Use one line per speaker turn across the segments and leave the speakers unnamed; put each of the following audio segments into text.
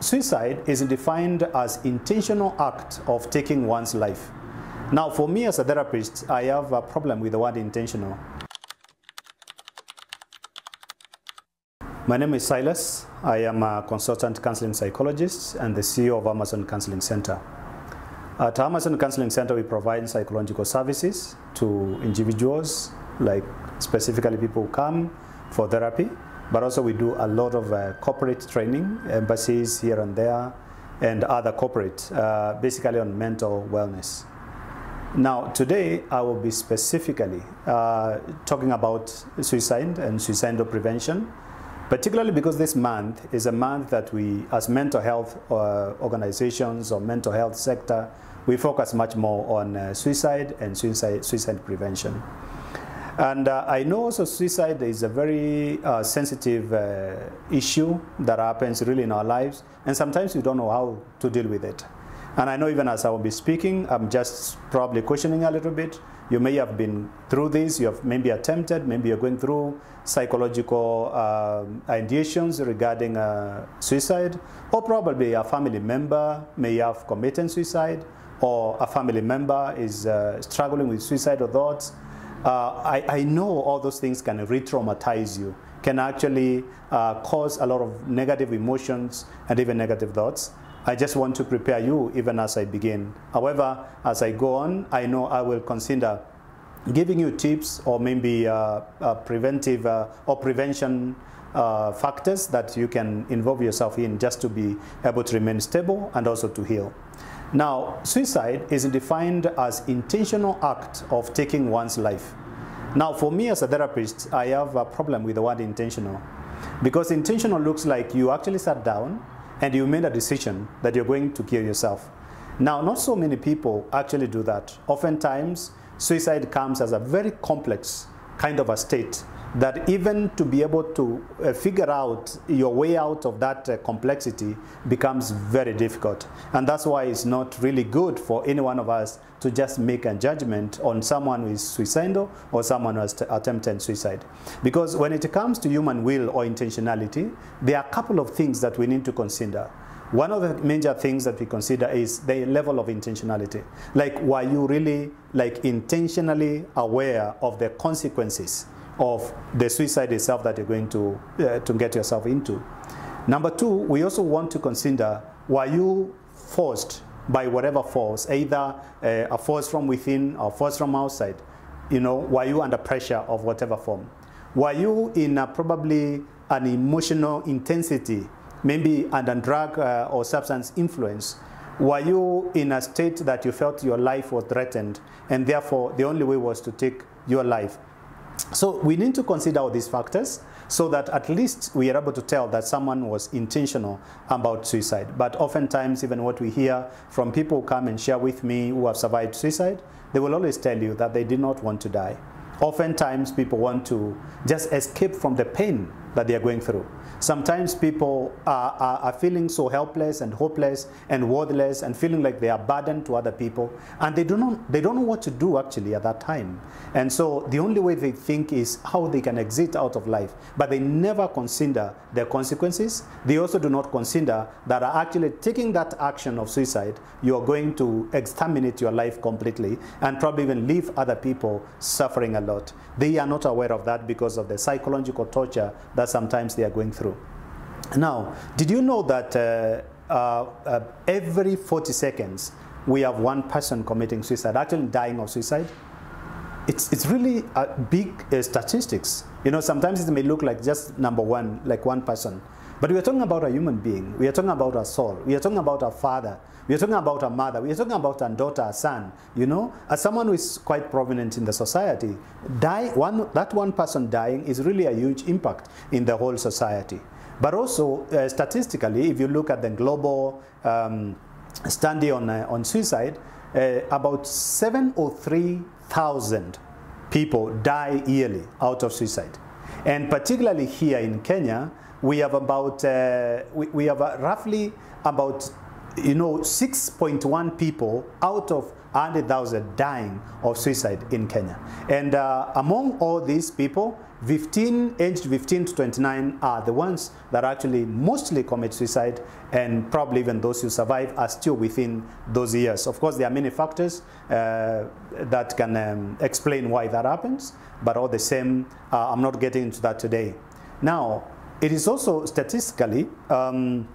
Suicide is defined as intentional act of taking one's life. Now, for me as a therapist, I have a problem with the word intentional. My name is Silas. I am a consultant counseling psychologist and the CEO of Amani Counseling Center. At Amani Counseling Center, we provide psychological services to individuals, like specifically people who come for therapy, but also we do a lot of uh, corporate training, embassies here and there, and other corporate, uh, basically on mental wellness. Now, today I will be specifically uh, talking about suicide and suicidal prevention, particularly because this month is a month that we, as mental health uh, organizations or mental health sector, we focus much more on uh, suicide and suicide, suicide prevention. And uh, I know also suicide is a very uh, sensitive uh, issue that happens really in our lives, and sometimes we don't know how to deal with it. And I know even as I will be speaking, I'm just probably questioning a little bit. You may have been through this, you have maybe attempted, maybe you're going through psychological uh, ideations regarding uh, suicide, or probably a family member may have committed suicide, or a family member is uh, struggling with suicidal thoughts uh, I, I, know all those things can re-traumatize you, can actually uh, cause a lot of negative emotions and even negative thoughts. I just want to prepare you even as I begin. However, as I go on, I know I will consider giving you tips or maybe uh, uh preventive uh, or prevention factors that you can involve yourself in just to be able to remain stable and also to heal. Now, suicide is defined as intentional act of taking one's life. Now, for me as a therapist, I have a problem with the word intentional. Because intentional looks like you actually sat down and you made a decision that you're going to kill yourself. Now, not so many people actually do that. Oftentimes, suicide comes as a very complex kind of a state that even to be able to uh, figure out your way out of that uh, complexity becomes very difficult. And that's why it's not really good for any one of us to just make a judgment on someone who is suicidal or someone who has attempted suicide. Because when it comes to human will or intentionality, there are a couple of things that we need to consider. One of the major things that we consider is the level of intentionality. Like, were you really like intentionally aware of the consequences of the suicide itself that you're going to, uh, to get yourself into. Number two, we also want to consider, were you forced by whatever force, either uh, a force from within or force from outside? You know, were you under pressure of whatever form? Were you in a, probably an emotional intensity, maybe under drug uh, or substance influence? Were you in a state that you felt your life was threatened and therefore the only way was to take your life? So we need to consider all these factors so that at least we are able to tell that someone was intentional about suicide. But oftentimes, even what we hear from people who come and share with me who have survived suicide, they will always tell you that they did not want to die. Oftentimes, people want to just escape from the pain that they are going through. Sometimes people are, are, are, feeling so helpless and hopeless and worthless and feeling like they are burdened to other people and they, do not, they don't know what to do actually at that time. And so the only way they think is how they can exit out of life. But they never consider the consequences. They also do not consider that actually taking that action of suicide, you are going to exterminate your life completely and probably even leave other people suffering a lot. They are not aware of that because of the psychological torture that sometimes they are going through. Now, did you know that uh, uh, uh, every 40 seconds we have one person committing suicide, actually dying of suicide? It's, it's really a big uh, statistics. You know, sometimes it may look like just number one, like one person. But we are talking about a human being. We are talking about a soul. We are talking about a father. We are talking about a mother. We are talking about a daughter, a son. You know, as someone who is quite prominent in the society, die, one, that one person dying is really a huge impact in the whole society. But also, uh, statistically, if you look at the global um, study on, uh, on suicide, uh, about 703,000 people die yearly out of suicide. And particularly here in Kenya, we have about, uh, we, we have roughly about you know, 6.1 people out of 100,000 dying of suicide in Kenya. And uh, among all these people, 15, aged 15 to 29 are the ones that actually mostly commit suicide and probably even those who survive are still within those years. Of course, there are many factors uh, that can um, explain why that happens, but all the same, uh, I'm not getting into that today. Now, it is also statistically um,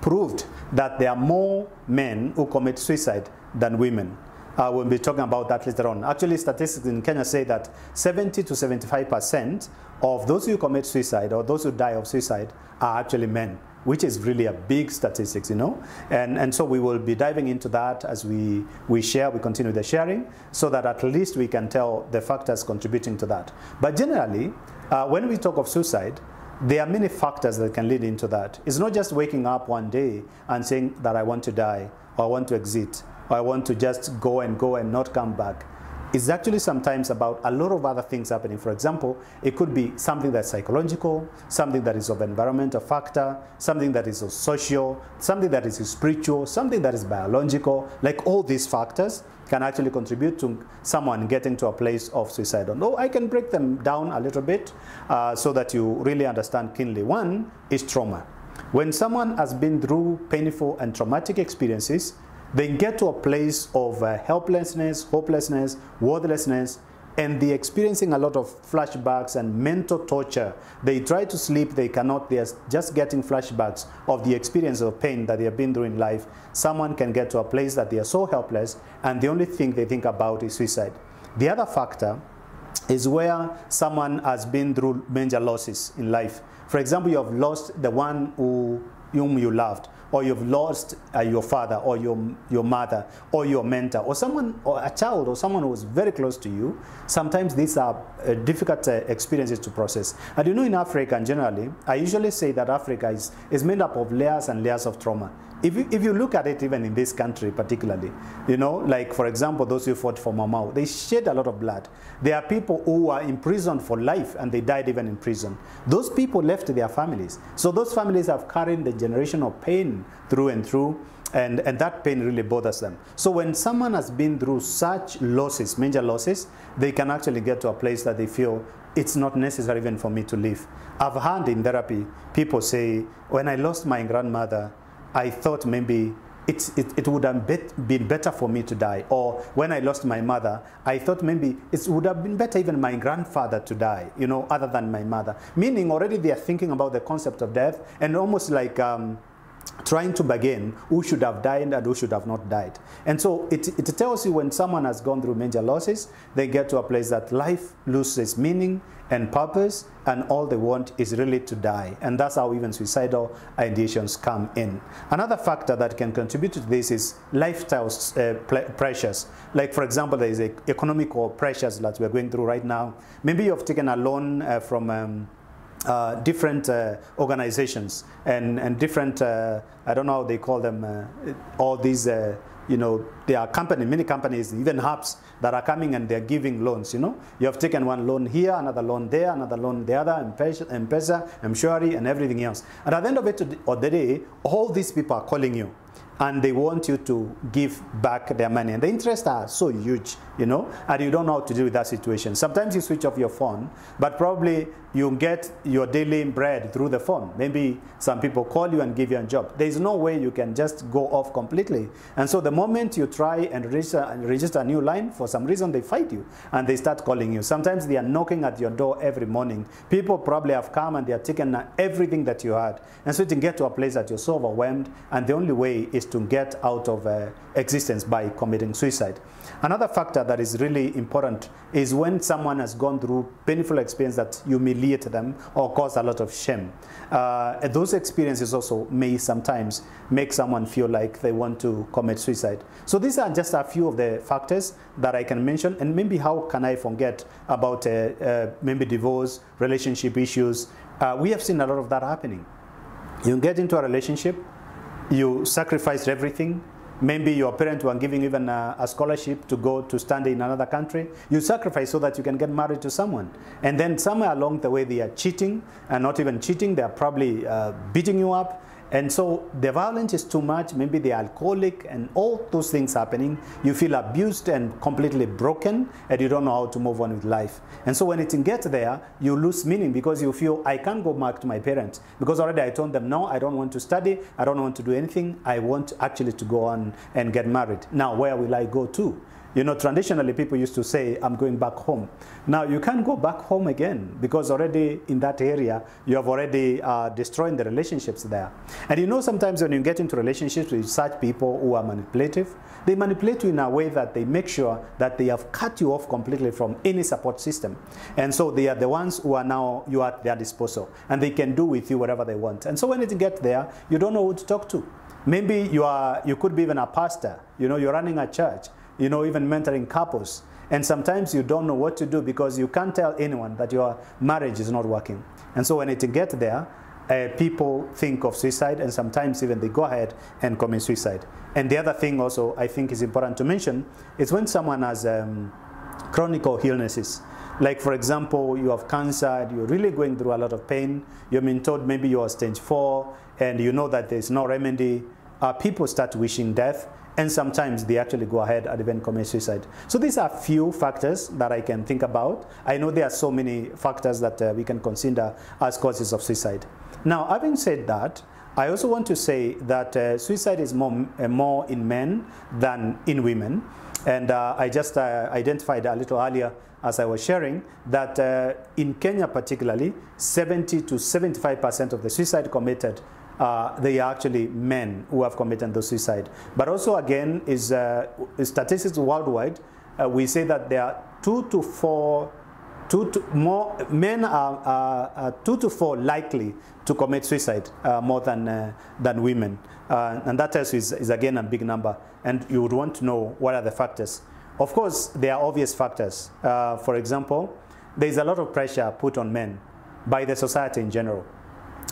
proved that there are more men who commit suicide than women. Uh, we'll be talking about that later on. Actually, statistics in Kenya say that 70 to 75% of those who commit suicide or those who die of suicide are actually men, which is really a big statistics, you know. And, and so we will be diving into that as we, we share, we continue the sharing, so that at least we can tell the factors contributing to that. But generally, uh, when we talk of suicide, there are many factors that can lead into that. It's not just waking up one day and saying that I want to die or I want to exit or I want to just go and go and not come back. It's actually sometimes about a lot of other things happening. For example, it could be something that's psychological, something that is of environmental factor, something that is of social, something that is spiritual, something that is biological. Like all these factors can actually contribute to someone getting to a place of suicide. Although I can break them down a little bit uh, so that you really understand keenly. One is trauma. When someone has been through painful and traumatic experiences, they get to a place of uh, helplessness, hopelessness, worthlessness, and they're experiencing a lot of flashbacks and mental torture. They try to sleep, they cannot, they're just getting flashbacks of the experience of pain that they have been through in life. Someone can get to a place that they are so helpless, and the only thing they think about is suicide. The other factor is where someone has been through major losses in life. For example, you have lost the one who, whom you loved or you've lost uh, your father or your, your mother or your mentor or someone or a child or someone who was very close to you, sometimes these are uh, difficult uh, experiences to process. And you know in Africa and generally, I usually say that Africa is, is made up of layers and layers of trauma. If you, if you look at it even in this country particularly, you know, like for example, those who fought for Mau they shed a lot of blood. There are people who are imprisoned for life and they died even in prison. Those people left their families. So those families have carried the generation of pain through and through and, and that pain really bothers them. So when someone has been through such losses, major losses, they can actually get to a place that they feel it's not necessary even for me to live. I've heard in therapy people say, when I lost my grandmother, I thought maybe it, it would have been better for me to die. Or when I lost my mother, I thought maybe it would have been better even my grandfather to die, you know, other than my mother. Meaning already they are thinking about the concept of death and almost like um, trying to bargain who should have died and who should have not died. And so it, it tells you when someone has gone through major losses, they get to a place that life loses meaning and purpose, and all they want is really to die. And that's how even suicidal ideations come in. Another factor that can contribute to this is lifestyle uh, pressures. Like, for example, there is economical pressures that we're going through right now. Maybe you've taken a loan uh, from um, uh, different uh, organizations and, and different, uh, I don't know how they call them, uh, all these, uh, you know, there are companies, many companies, even hubs that are coming and they're giving loans, you know. You have taken one loan here, another loan there, another loan the other, M-Pesa, M-Shwari, and everything else. And at the end of it, of the day, all these people are calling you and they want you to give back their money. And the interests are so huge, you know, and you don't know how to deal with that situation. Sometimes you switch off your phone, but probably you get your daily bread through the phone. Maybe some people call you and give you a job. There is no way you can just go off completely. And so the moment you try and register, and register a new line, for some reason they fight you and they start calling you. Sometimes they are knocking at your door every morning. People probably have come and they are taken everything that you had. And so you can get to a place that you're so overwhelmed and the only way is to get out of uh, existence by committing suicide. Another factor that is really important is when someone has gone through painful experience that humiliate them or cause a lot of shame. Uh, those experiences also may sometimes make someone feel like they want to commit suicide. So these are just a few of the factors that I can mention and maybe how can I forget about uh, uh, maybe divorce, relationship issues. Uh, we have seen a lot of that happening. You get into a relationship, you sacrifice everything, maybe your parents were giving even a, a, scholarship to go to study in another country. You sacrifice so that you can get married to someone. And then somewhere along the way, they are cheating, and not even cheating, they are probably uh, beating you up. And so the violence is too much, maybe the alcoholic and all those things happening. You feel abused and completely broken and you don't know how to move on with life. And so when it gets there, you lose meaning because you feel, I can't go back to my parents because already I told them, no, I don't want to study, I don't want to do anything, I want actually to go on and get married. Now, where will I go to? You know, traditionally people used to say, I'm going back home. Now you can't go back home again because already in that area, you have already uh, destroyed the relationships there. And you know, sometimes when you get into relationships with such people who are manipulative, they manipulate you in a way that they make sure that they have cut you off completely from any support system. And so they are the ones who are now, you are at their disposal. And they can do with you whatever they want. And so when it gets there, you don't know who to talk to. Maybe you, are, you could be even a pastor. You know, you're running a church you know, even mentoring couples. And sometimes you don't know what to do because you can't tell anyone that your marriage is not working. And so when it gets there, uh, people think of suicide and sometimes even they go ahead and commit suicide. And the other thing also I think is important to mention is when someone has um, chronic illnesses. Like for example, you have cancer, you're really going through a lot of pain, you've been told maybe you're stage four and you know that there's no remedy, uh, people start wishing death and sometimes they actually go ahead and even commit suicide. So these are a few factors that I can think about. I know there are so many factors that uh, we can consider as causes of suicide. Now, having said that, I also want to say that uh, suicide is more, uh, more in men than in women. And uh, I just uh, identified a little earlier as I was sharing that uh, in Kenya particularly, 70 to 75% of the suicide committed uh, they are actually men who have committed the suicide. But also again, is uh, statistics worldwide, uh, we say that there are two to four, two to more men are two to four likely to commit suicide uh, more than uh, than women, uh, and that is, is again a big number. And you would want to know what are the factors. Of course, there are obvious factors. for example, there is a lot of pressure put on men by the society in general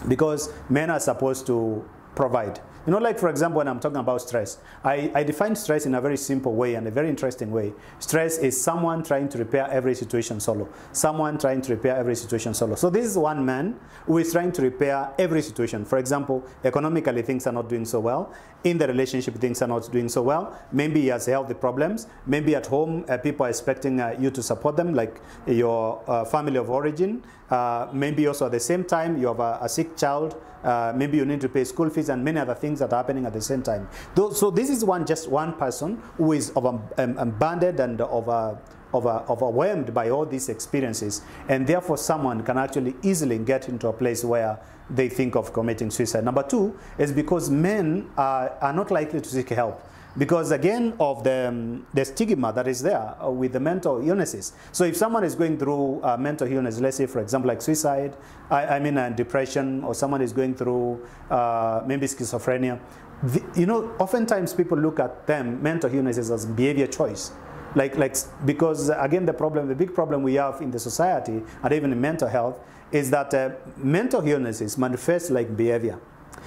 because men are supposed to provide. You know, like for example, when I'm talking about stress, I, I define stress in a very simple way and a very interesting way. Stress is someone trying to repair every situation solo. Someone trying to repair every situation solo. So this is one man who is trying to repair every situation. For example, economically things are not doing so well. In the relationship things are not doing so well. Maybe he has health problems. Maybe at home uh, people are expecting uh, you to support them, like your uh, family of origin. Uh, maybe also at the same time you have a, a sick child uh, maybe you need to pay school fees and many other things that are happening at the same time. So this is one just one person who is over, um, abandoned and over, over, overwhelmed by all these experiences, and therefore someone can actually easily get into a place where they think of committing suicide. Number two is because men are, are not likely to seek help because again of the, um, the stigma that is there uh, with the mental illnesses. So if someone is going through uh, mental illness, let's say for example like suicide, I, I mean uh, depression, or someone is going through uh, maybe schizophrenia, the, you know, oftentimes people look at them, mental illnesses as behavior choice. Like, like, because again, the problem, the big problem we have in the society, and even in mental health, is that uh, mental illnesses manifest like behavior.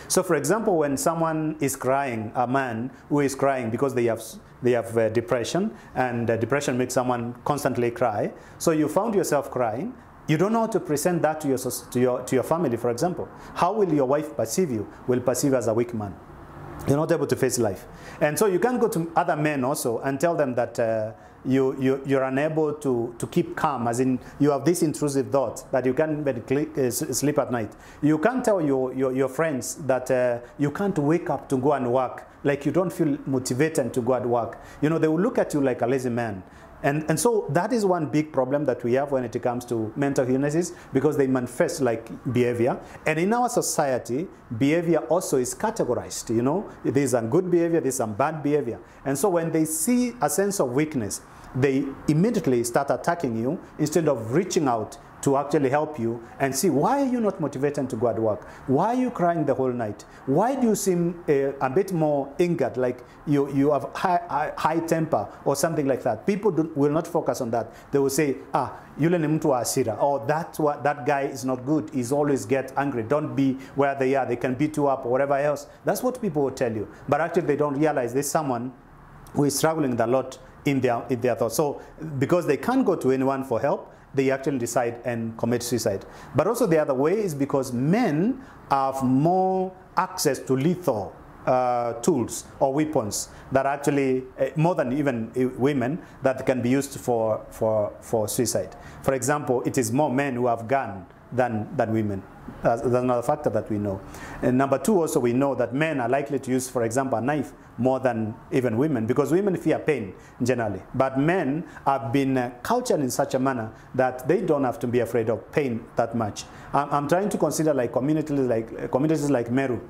So for example, when someone is crying, a man who is crying because they have, they have uh, depression, and uh, depression makes someone constantly cry, so you found yourself crying, you don't know how to present that to your, to your, to your family, for example. How will your wife perceive you? Will perceive as a weak man. You're not able to face life. And so you can't go to other men also and tell them that uh, you, you, you're unable to, to keep calm, as in you have this intrusive thought that you can't uh, sleep at night. You can't tell your, your, your friends that uh, you can't wake up to go and work, like you don't feel motivated to go and work. You know, they will look at you like a lazy man. And, and so that is one big problem that we have when it comes to mental illnesses because they manifest like behavior. And in our society, behavior also is categorized. You know, there's some good behavior, there's some bad behavior. And so when they see a sense of weakness, they immediately start attacking you instead of reaching out to actually help you and see why are you not motivated to go at work? Why are you crying the whole night? Why do you seem uh, a bit more angered, like you, you have high, high, high temper or something like that? People do, will not focus on that. They will say, ah, ni mtu asira, or that, that guy is not good. He's always get angry. Don't be where they are. They can beat you up or whatever else. That's what people will tell you. But actually they don't realize there's someone who is struggling a lot in their, in their thoughts. So because they can't go to anyone for help, they actually decide and commit suicide. But also the other way is because men have more access to lethal uh, tools or weapons that actually, uh, more than even uh, women, that can be used for, for, for suicide. For example, it is more men who have gun than, than women. That's, another factor that we know. And number two, also we know that men are likely to use, for example, a knife more than even women because women fear pain generally. But men have been uh, cultured in such a manner that they don't have to be afraid of pain that much. I'm, I'm trying to consider like communities like uh, communities like Meru,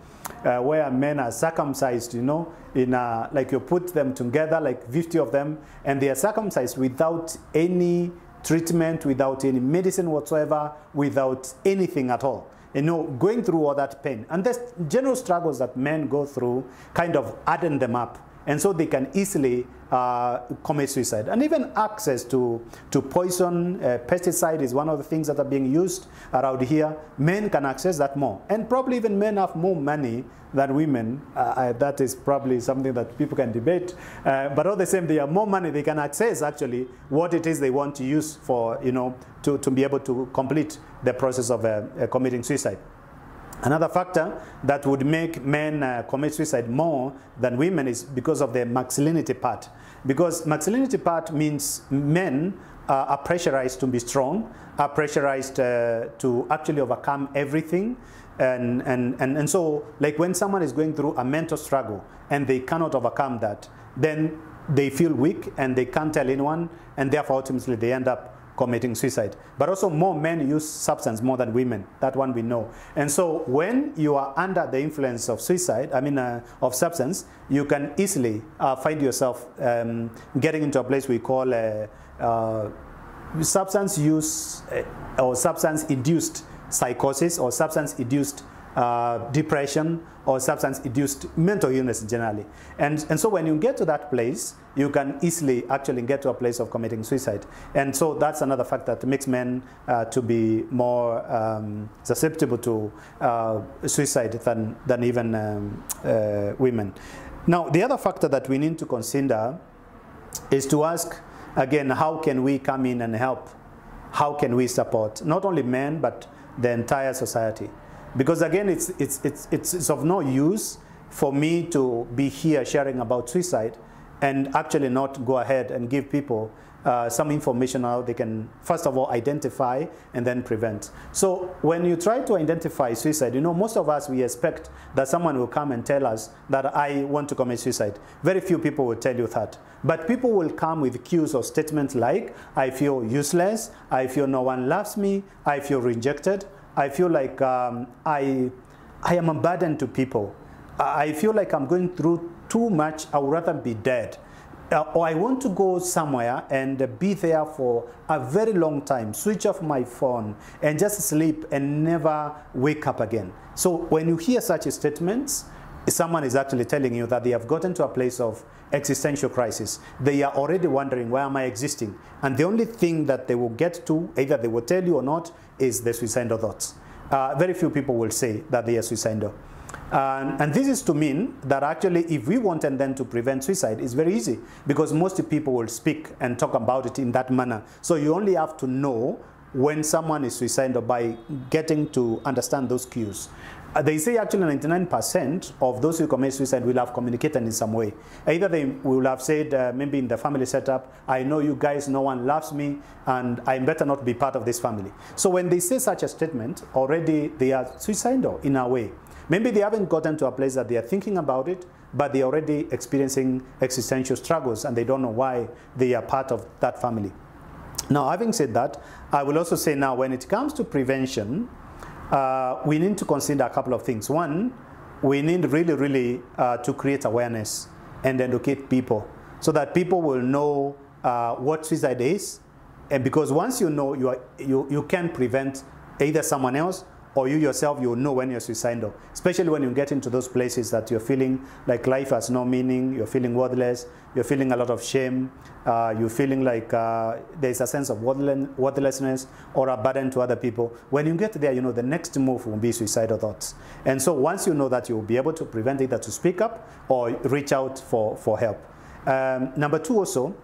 uh, where men are circumcised, you know, in a, like you put them together, like 50 of them, and they are circumcised without any treatment, without any medicine whatsoever, without anything at all. You know, going through all that pain. And the general struggles that men go through kind of harden them up. And so they can easily uh, commit suicide. And even access to, to poison, uh, pesticide is one of the things that are being used around here. Men can access that more. And probably even men have more money than women. Uh, that is probably something that people can debate. Uh, but all the same, they have more money. They can access actually what it is they want to use for, you know, to, to be able to complete the process of uh, uh, committing suicide. Another factor that would make men uh, commit suicide more than women is because of the masculinity part. Because masculinity part means men uh, are pressurized to be strong, are pressurized uh, to actually overcome everything. And, and, and, and so, like when someone is going through a mental struggle and they cannot overcome that, then they feel weak and they can't tell anyone, and therefore ultimately they end up committing suicide. But also more men use substance more than women. That one we know. And so when you are under the influence of suicide, I mean uh, of substance, you can easily uh, find yourself um, getting into a place we call uh, uh substance use uh, or substance induced psychosis or substance induced uh, depression or substance-induced mental illness generally. And, and so when you get to that place, you can easily actually get to a place of committing suicide. And so that's another fact that makes men uh, to be more um, susceptible to uh, suicide than, than even um, uh, women. Now, the other factor that we need to consider is to ask, again, how can we come in and help? How can we support not only men, but the entire society? Because again, it's, it's, it's, it's, of no use for me to be here sharing about suicide and actually not go ahead and give people uh, some information how they can, first of all, identify and then prevent. So when you try to identify suicide, you know, most of us, we expect that someone will come and tell us that I want to commit suicide. Very few people will tell you that. But people will come with cues or statements like, I feel useless, I feel no one loves me, I feel rejected, I feel like um, I, I am a burden to people. I feel like I'm going through too much. I would rather be dead. Uh, or I want to go somewhere and be there for a very long time, switch off my phone and just sleep and never wake up again. So when you hear such statements, someone is actually telling you that they have gotten to a place of existential crisis. They are already wondering, why am I existing? And the only thing that they will get to, either they will tell you or not, is the suicidal thoughts. Uh, very few people will say that they are suicidal. And this is to mean that actually if we wanted them to prevent suicide, it's very easy because most people will speak and talk about it in that manner. So you only have to know when someone is suicidal by getting to understand those cues. Uh, they say actually 99% of those who commit suicide will have communicated in some way. Either they will have said, uh, maybe in the family setup, I know you guys, no one loves me, and I better not be part of this family. So when they say such a statement, already they are suicidal in a way. Maybe they haven't gotten to a place that they are thinking about it, but they're already experiencing existential struggles and they don't know why they are part of that family. Now, having said that, I will also say now when it comes to prevention, uh, we need to consider a couple of things. One, we need really, really uh, to create awareness and educate people so that people will know uh, what suicide is. And because once you know, you, are, you, you can prevent either someone else or you yourself, you'll know when you're suicidal, especially when you get into those places that you're feeling like life has no meaning, you're feeling worthless, you're feeling a lot of shame, uh, you're feeling like uh, there's a sense of worthlessness or a burden to other people. When you get there, you know, the next move will be suicidal thoughts. And so once you know that, you'll be able to prevent either to speak up or reach out for, for help. Um, number two also,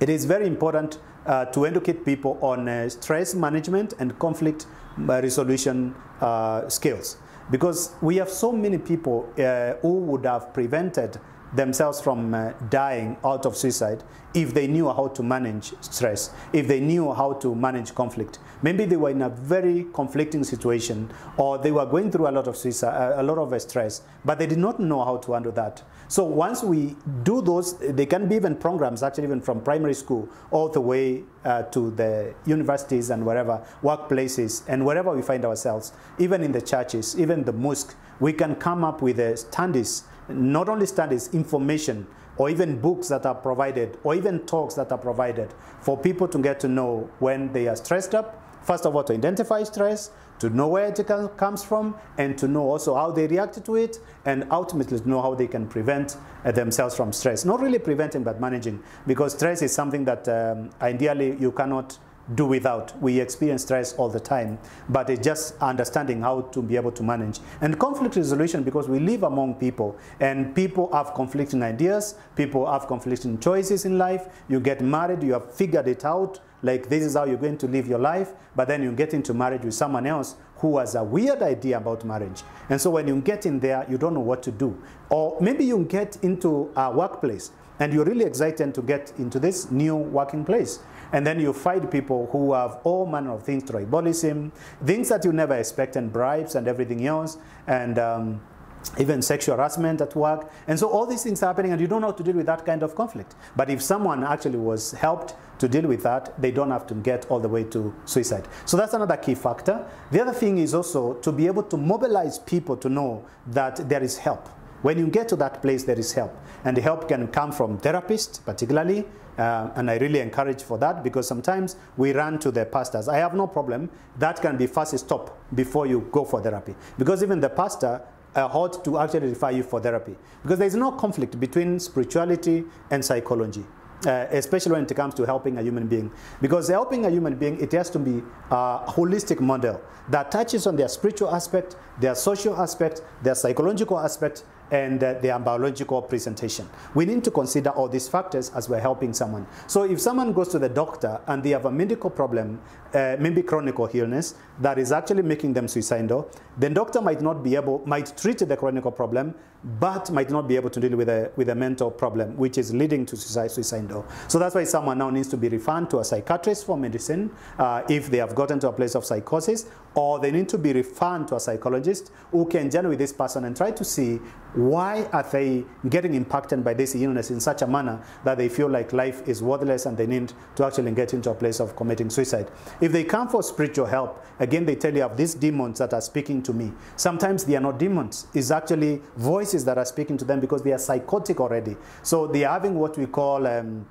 it is very important uh, to educate people on uh, stress management and conflict uh, resolution uh, skills. Because we have so many people uh, who would have prevented themselves from uh, dying out of suicide if they knew how to manage stress, if they knew how to manage conflict. Maybe they were in a very conflicting situation or they were going through a lot of suicide, a lot of stress, but they did not know how to handle that. So once we do those, they can be even programs, actually even from primary school all the way uh, to the universities and wherever, workplaces, and wherever we find ourselves, even in the churches, even the mosque, we can come up with a studies, not only studies, information, or even books that are provided, or even talks that are provided for people to get to know when they are stressed up, first of all, to identify stress, to know where it comes from, and to know also how they react to it, and ultimately to know how they can prevent uh, themselves from stress. Not really preventing, but managing, because stress is something that um, ideally you cannot do without. We experience stress all the time, but it's just understanding how to be able to manage. And conflict resolution, because we live among people, and people have conflicting ideas, people have conflicting choices in life. You get married, you have figured it out, like this is how you're going to live your life, but then you get into marriage with someone else who has a weird idea about marriage. And so when you get in there, you don't know what to do. Or maybe you get into a workplace and you're really excited to get into this new working place. And then you find people who have all manner of things, tribalism, things that you never expect, and bribes and everything else. And um, even sexual harassment at work. And so all these things are happening and you don't know how to deal with that kind of conflict. But if someone actually was helped to deal with that, they don't have to get all the way to suicide. So that's another key factor. The other thing is also to be able to mobilize people to know that there is help. When you get to that place, there is help. And the help can come from therapists, particularly, uh, and I really encourage for that because sometimes we run to the pastors. I have no problem. That can be first stop before you go for therapy. Because even the pastor uh, ought to actually refer you for therapy. Because there is no conflict between spirituality and psychology. Uh, especially when it comes to helping a human being. Because helping a human being, it has to be a holistic model that touches on their spiritual aspect, their social aspect, their psychological aspect, and uh, their biological presentation. We need to consider all these factors as we're helping someone. So if someone goes to the doctor and they have a medical problem, uh, maybe chronic illness, that is actually making them suicidal, then doctor might not be able, might treat the chronic problem, but might not be able to deal with a, with a mental problem, which is leading to suicide, suicidal. So that's why someone now needs to be referred to a psychiatrist for medicine uh, if they have gotten to a place of psychosis, or they need to be referred to a psychologist who can journey with this person and try to see why are they getting impacted by this illness in such a manner that they feel like life is worthless and they need to actually get into a place of committing suicide. If they come for spiritual help, again, they tell you of these demons that are speaking to me. Sometimes they are not demons. It's actually voices that are speaking to them because they are psychotic already. So they are having what we call um,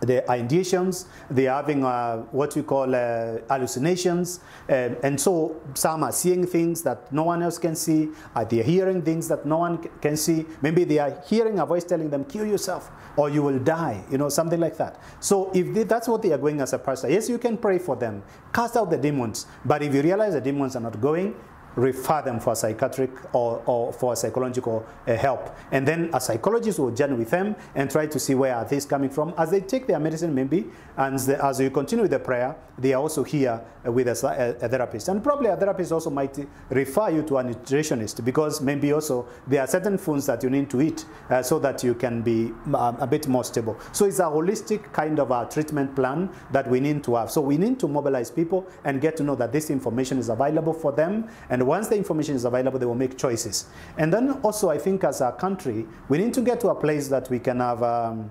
the ideations, they're having uh, what we call uh, hallucinations, um, and so some are seeing things that no one else can see, uh, they're hearing things that no one can see. Maybe they are hearing a voice telling them, kill yourself or you will die, you know, something like that. So if they, that's what they are going as a pastor, yes, you can pray for them, cast out the demons, but if you realize the demons are not going, refer them for psychiatric or, or for psychological uh, help. And then a psychologist will journey with them and try to see where are these coming from. As they take their medicine, maybe, and the, as you continue with the prayer, they are also here with a, a, a, therapist. And probably a therapist also might refer you to a nutritionist because maybe also there are certain foods that you need to eat uh, so that you can be um, a bit more stable. So it's a holistic kind of a treatment plan that we need to have. So we need to mobilize people and get to know that this information is available for them and once the information is available, they will make choices. And then also, I think as a country, we need to get to a place that we can have um,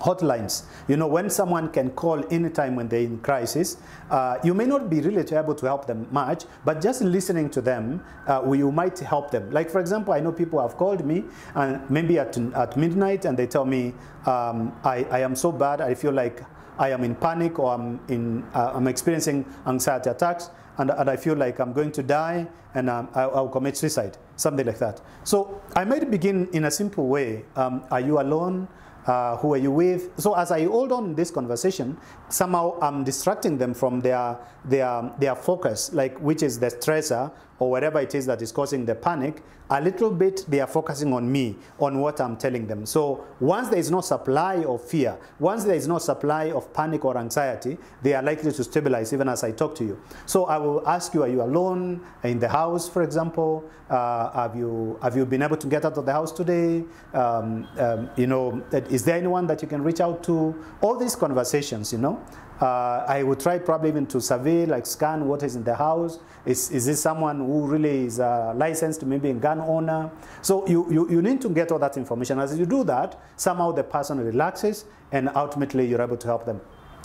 hotlines. You know, when someone can call anytime when they're in crisis, uh, you may not be really able to help them much, but just listening to them, uh, you might help them. Like, for example, I know people have called me, and maybe at, at midnight, and they tell me, um, I, I am so bad, I feel like I am in panic or I'm, in, uh, I'm experiencing anxiety attacks and, and I feel like I'm going to die and um, I, will commit suicide, something like that. So I might begin in a simple way. Um, are you alone? Uh, who are you with? So as I hold on this conversation, somehow I'm distracting them from their, their, their focus, like which is the stressor or whatever it is that is causing the panic, a little bit they are focusing on me, on what I'm telling them. So once there is no supply of fear, once there is no supply of panic or anxiety, they are likely to stabilize even as I talk to you. So I will ask you, are you alone in the house, for example? Uh, have, you, have you been able to get out of the house today? Um, um, you know, is there anyone that you can reach out to? All these conversations, you know, uh, I would try probably even to survey, like scan what is in the house. Is, is this someone who really is uh, licensed, maybe a gun owner? So you, you, you need to get all that information. As you do that, somehow the person relaxes and ultimately you're able to help them.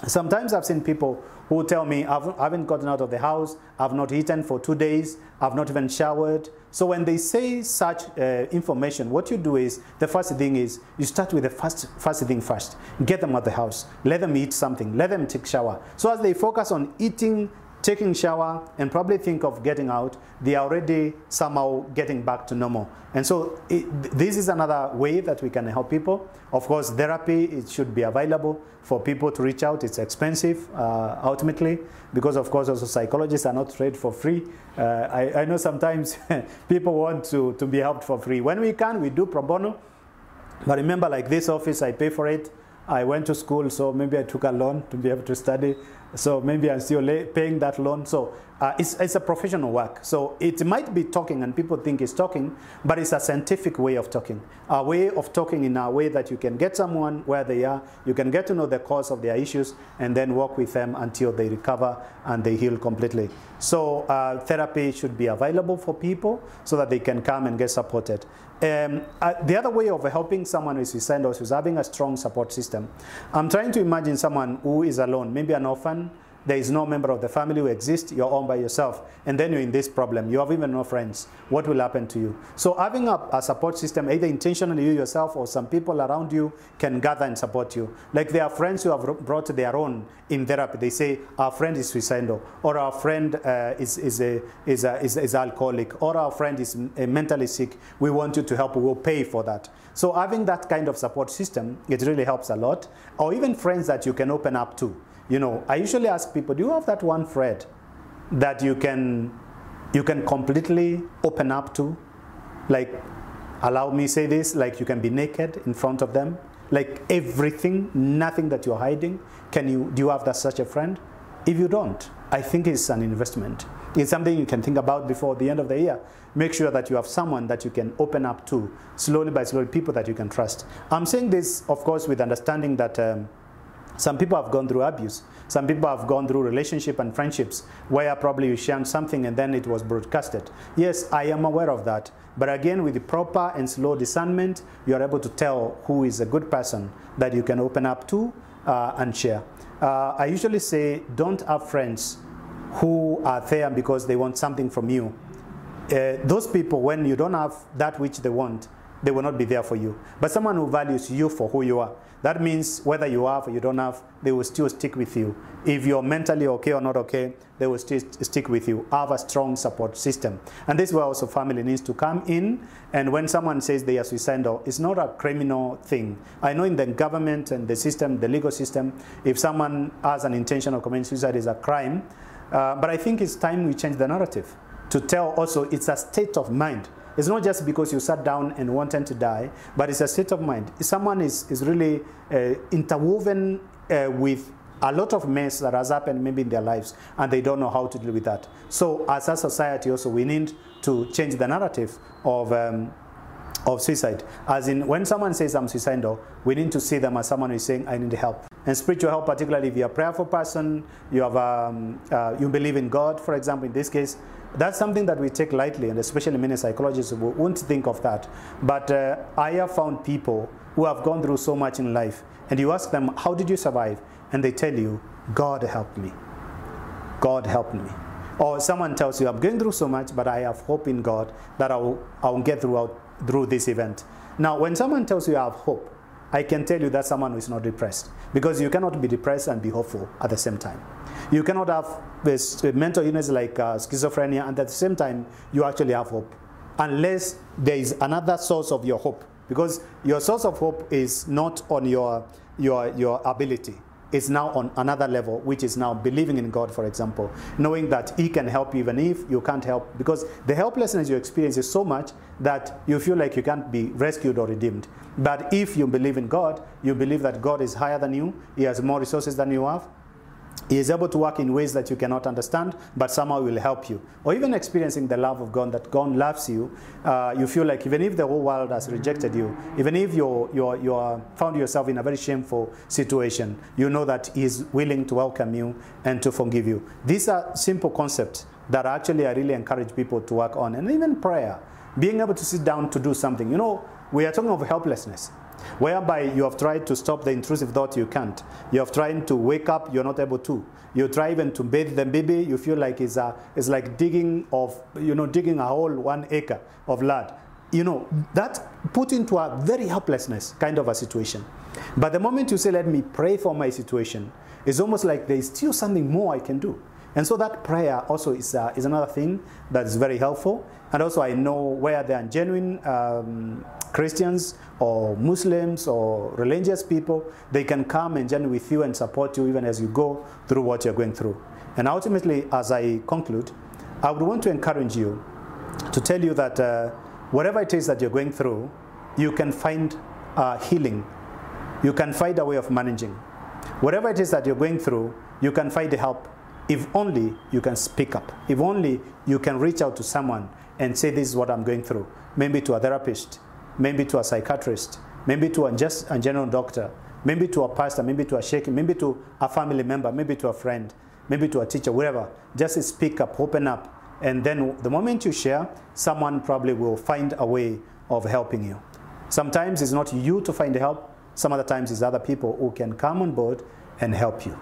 Sometimes I've seen people who tell me, I haven't gotten out of the house, I've not eaten for two days, I've not even showered. So when they say such uh, information, what you do is, the first thing is, you start with the first, first thing first. Get them out of the house. Let them eat something. Let them take shower. So as they focus on eating, taking shower and probably think of getting out, they are already somehow getting back to normal. And so it, this is another way that we can help people. Of course, therapy it should be available for people to reach out. It's expensive uh, ultimately because of course also psychologists are not trained for free. Uh, I, I know sometimes people want to, to be helped for free. When we can, we do pro bono. But remember like this office, I pay for it. I went to school, so maybe I took a loan to be able to study. So maybe I'm still paying that loan. So uh, it's, it's a professional work. So it might be talking and people think it's talking, but it's a scientific way of talking. A way of talking in a way that you can get someone where they are, you can get to know the cause of their issues, and then work with them until they recover and they heal completely. So uh, therapy should be available for people so that they can come and get supported. Um, uh, the other way of helping someone with suicidal is having a strong support system. I'm trying to imagine someone who is alone, maybe an orphan, there is no member of the family who exists, you're all by yourself, and then you're in this problem, you have even no friends, what will happen to you? So having a, a, support system, either intentionally you yourself or some people around you can gather and support you. Like there are friends who have brought their own in therapy. They say, our friend is suicidal, or our friend uh, is, is, a, is, a, is, is alcoholic, or our friend is mentally sick. We want you to help, we'll pay for that. So having that kind of support system, it really helps a lot. Or even friends that you can open up to. You know, I usually ask people, do you have that one friend that you can you can completely open up to? Like, allow me say this, like you can be naked in front of them, like everything, nothing that you're hiding. Can you do you have that such a friend? If you don't, I think it's an investment. It's something you can think about before the end of the year. Make sure that you have someone that you can open up to, slowly by slowly, people that you can trust. I'm saying this, of course, with understanding that um, some people have gone through abuse. Some people have gone through relationship and friendships where probably you shared something and then it was broadcasted. Yes, I am aware of that. But again, with the proper and slow discernment, you are able to tell who is a good person that you can open up to uh, and share. Uh, I usually say don't have friends who are there because they want something from you. Uh, those people, when you don't have that which they want, they will not be there for you. But someone who values you for who you are, that means whether you have or you don't have, they will still stick with you. If you're mentally okay or not okay, they will still stick with you. Have a strong support system. And this is where also family needs to come in. And when someone says they are suicidal, it's not a criminal thing. I know in the government and the system, the legal system, if someone has an intention of committing suicide is a crime. Uh, but I think it's time we change the narrative to tell also it's a state of mind it's not just because you sat down and wanted to die, but it's a state of mind. Someone is, is really uh, interwoven uh, with a lot of mess that has happened maybe in their lives and they don't know how to deal with that. So as a society also we need to change the narrative of um, of suicide. As in, when someone says I'm suicidal, we need to see them as someone who is saying, I need help. And spiritual help, particularly if you're a prayerful person, you, have, um, uh, you believe in God, for example, in this case, that's something that we take lightly, and especially many psychologists won't think of that. But uh, I have found people who have gone through so much in life, and you ask them, How did you survive? And they tell you, God helped me. God helped me. Or someone tells you, I'm going through so much, but I have hope in God that I will, I will get throughout, through this event. Now, when someone tells you I have hope, I can tell you that someone who is not depressed. Because you cannot be depressed and be hopeful at the same time. You cannot have this mental illness like uh, schizophrenia and at the same time you actually have hope. Unless there is another source of your hope. Because your source of hope is not on your, your, your ability. Is now on another level, which is now believing in God, for example, knowing that He can help you even if you can't help, because the helplessness you experience is so much that you feel like you can't be rescued or redeemed. But if you believe in God, you believe that God is higher than you, He has more resources than you have, he is able to work in ways that you cannot understand, but somehow will help you. Or even experiencing the love of God, that God loves you, uh, you feel like even if the whole world has rejected you, even if you're, you're, you're found yourself in a very shameful situation, you know that He is willing to welcome you and to forgive you. These are simple concepts that actually I really encourage people to work on. And even prayer, being able to sit down to do something. You know, we are talking of helplessness whereby you have tried to stop the intrusive thought, you can't. You have tried to wake up, you're not able to. You try even to bathe the baby, you feel like it's, a, it's like digging of, you know, digging a hole one acre of land. You know, that put into a very helplessness kind of a situation. But the moment you say, let me pray for my situation, it's almost like there's still something more I can do. And so that prayer also is, uh, is another thing that is very helpful. And also I know where there are genuine um, Christians or Muslims or religious people, they can come and journey with you and support you even as you go through what you're going through. And ultimately, as I conclude, I would want to encourage you to tell you that uh, whatever it is that you're going through, you can find uh, healing. You can find a way of managing. Whatever it is that you're going through, you can find help if only you can speak up. If only you can reach out to someone and say, This is what I'm going through. Maybe to a therapist, maybe to a psychiatrist, maybe to a, just a general doctor, maybe to a pastor, maybe to a sheikh, maybe to a family member, maybe to a friend, maybe to a teacher, wherever. Just speak up, open up. And then the moment you share, someone probably will find a way of helping you. Sometimes it's not you to find help. Some other times it's other people who can come on board and help you.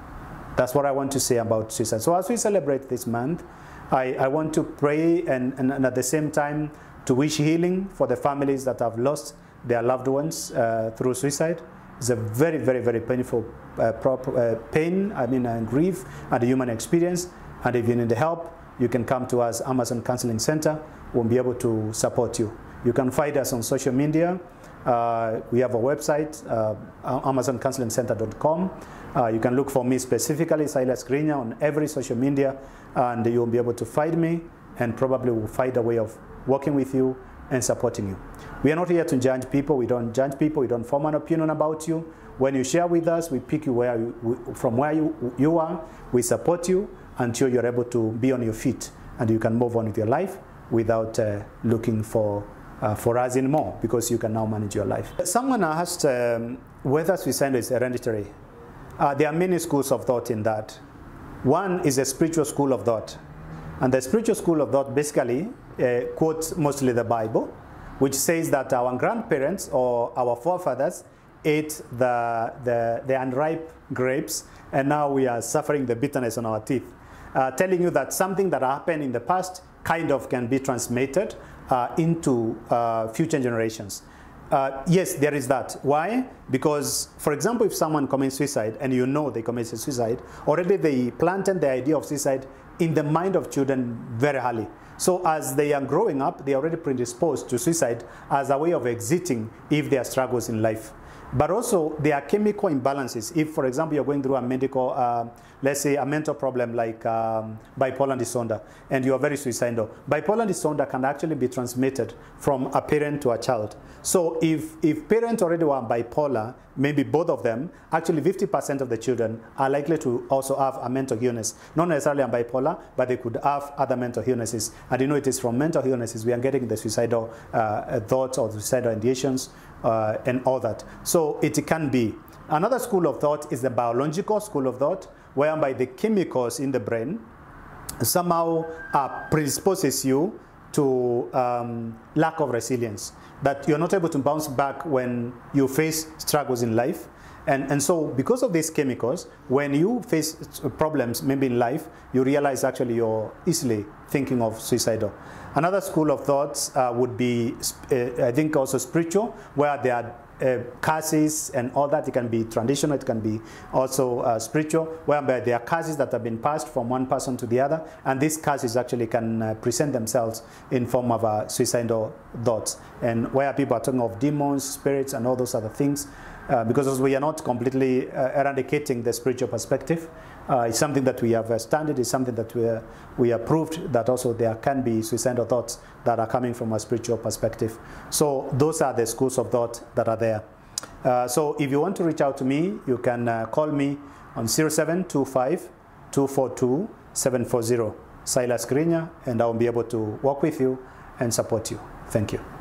That's what I want to say about suicide. So as we celebrate this month, I, I want to pray and, and, and, at the same time to wish healing for the families that have lost their loved ones uh, through suicide. It's a very, very, very painful uh, uh, pain, I mean, and grief and human experience. And if you need help, you can come to us, Amani Counseling Center. We'll be able to support you. You can find us on social media. Uh, we have a website, uh, amanicounselingcenter.com. Uh, you can look for me specifically, Silas Kiriinya, on every social media, and you'll be able to find me, and probably will find a way of working with you and supporting you. We are not here to judge people. We don't judge people. We don't form an opinion about you. When you share with us, we pick you where you, from where you, you are. We support you until you're able to be on your feet and you can move on with your life without uh, looking for uh, for us anymore because you can now manage your life. Someone asked um, whether suicide is hereditary. Uh, there are many schools of thought in that. One is a spiritual school of thought. And the spiritual school of thought basically uh, quotes mostly the Bible, which says that our grandparents or our forefathers ate the, the, the unripe grapes, and now we are suffering the bitterness on our teeth. Uh, telling you that something that happened in the past kind of can be transmitted uh, into uh, future generations. Uh, yes, there is that. Why? Because, for example, if someone commits suicide and you know they committed suicide, already they planted the idea of suicide in the mind of children very early. So as they are growing up, they are already predisposed to suicide as a way of exiting if there are struggles in life. But also, there are chemical imbalances. If, for example, you're going through a medical, uh, let's say, a mental problem like um, bipolar disorder, and you are very suicidal, bipolar disorder can actually be transmitted from a parent to a child. So if, if parents already were bipolar, maybe both of them, actually 50% of the children are likely to also have a mental illness. Not necessarily a bipolar, but they could have other mental illnesses. And you know it is from mental illnesses we are getting the suicidal uh, thoughts or suicidal ideations uh, and all that. So it can be. Another school of thought is the biological school of thought, whereby the chemicals in the brain somehow uh, predisposes you to um, lack of resilience that you're not able to bounce back when you face struggles in life. And, and so because of these chemicals, when you face problems maybe in life, you realize actually you're easily thinking of suicidal. Another school of thoughts uh, would be, uh, I think also spiritual, where there are uh, curses and all that. It can be traditional, it can be also uh, spiritual, whereby there are curses that have been passed from one person to the other, and these curses actually can uh, present themselves in form of uh, suicidal thoughts. And where people are talking of demons, spirits, and all those other things, uh, because we are not completely uh, eradicating the spiritual perspective. Uh, it's something that we have studied, it's something that we, we have proved that also there can be suicidal thoughts that are coming from a spiritual perspective. So those are the schools of thought that are there. Uh, so if you want to reach out to me, you can uh, call me on 0725 242 740, Silas Kiriinya, and I'll be able to work with you and support you. Thank you.